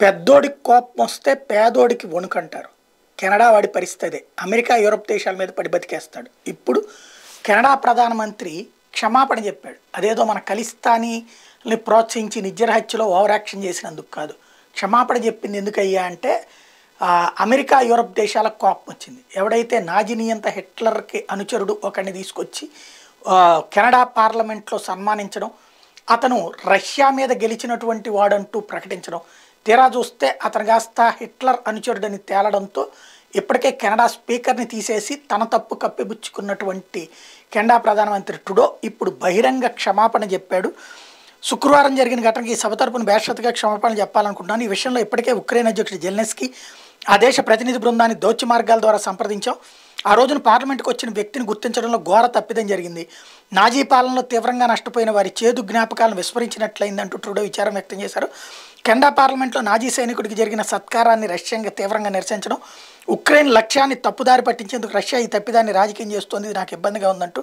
పెద్దోడికి కోపం వస్తే పేదోడికి వణుకంటారు. కెనడా వాడి పరిస్థితి అదే. అమెరికా యూరప్ దేశాల మీద పడి బతికేస్తాడు. ఇప్పుడు కెనడా ప్రధానమంత్రి క్షమాపణ చెప్పాడు. అదేదో మన ఖలిస్తానీని ప్రోత్సహించి నిజ్జర హత్యలో ఓవర్ యాక్షన్ చేసినందుకు కాదు. క్షమాపణ చెప్పింది ఎందుకయ్యా అంటే అమెరికా యూరప్ దేశాలకు కోపం వచ్చింది. ఎవడైతే నాజినియంత హిట్లర్కి అనుచరుడు ఒకరిని తీసుకొచ్చి కెనడా పార్లమెంట్లో సన్మానించడం అతను రష్యా మీద గెలిచినటువంటి వాడంటూ ప్రకటించడం తీరా చూస్తే అతను కాస్త హిట్లర్ అనుచరుడని తేలడంతో ఇప్పటికే కెనడా స్పీకర్ని తీసేసి తన తప్పు కప్పిపుచ్చుకున్నటువంటి కెనడా ప్రధానమంత్రి టుడో ఇప్పుడు బహిరంగ క్షమాపణ చెప్పాడు. శుక్రవారం జరిగిన ఘటనకి సభ తరపున బేషరతుగా క్షమాపణ చెప్పాలనుకుంటున్నాను. ఈ విషయంలో ఇప్పటికే ఉక్రెయిన్ అధ్యక్షుడు జెల్నెస్కి ఆ దేశ ప్రతినిధి బృందాన్ని దౌత్య మార్గాల ద్వారా సంప్రదించాం. ఆ రోజున పార్లమెంట్కి వచ్చిన వ్యక్తిని గుర్తించడంలో ఘోర తప్పిదం జరిగింది. నాజీ పాలనలో తీవ్రంగా నష్టపోయిన వారి చేదు జ్ఞాపకాలను విస్మరించినట్లయిందంటూ ట్రూడో విచారం వ్యక్తం చేశారు. కెనడా పార్లమెంట్లో నాజీ సైనికుడికి జరిగిన సత్కారాన్ని రష్యాగా తీవ్రంగా నిరసించడం ఉక్రెయిన్ లక్ష్యాన్ని తప్పుదారి పట్టించేందుకు రష్యా ఈ తప్పిదాన్ని రాజకీయం చేస్తోంది ఇది నాకు ఇబ్బందిగా ఉందంటూ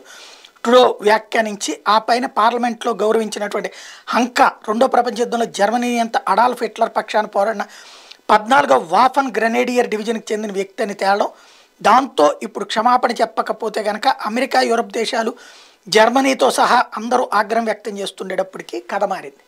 ట్రూడో వ్యాఖ్యానించి ఆ పైన పార్లమెంట్లో గౌరవించినటువంటి హంకా రెండో ప్రపంచ యుద్ధంలో జర్మనీ అంత అడాల్ఫ్ హిట్లర్ పక్షాన పోరాడిన పద్నాలుగో వాఫన్ గ్రెనేడియర్ డివిజన్కి చెందిన వ్యక్తి అని తేలడం దాంతో ఇప్పుడు క్షమాపణ చెప్పకపోతే కనుక అమెరికా యూరప్ దేశాలు జర్మనీతో సహా అందరూ ఆగ్రహం వ్యక్తం చేస్తుండేటప్పటికీ కథ మారింది.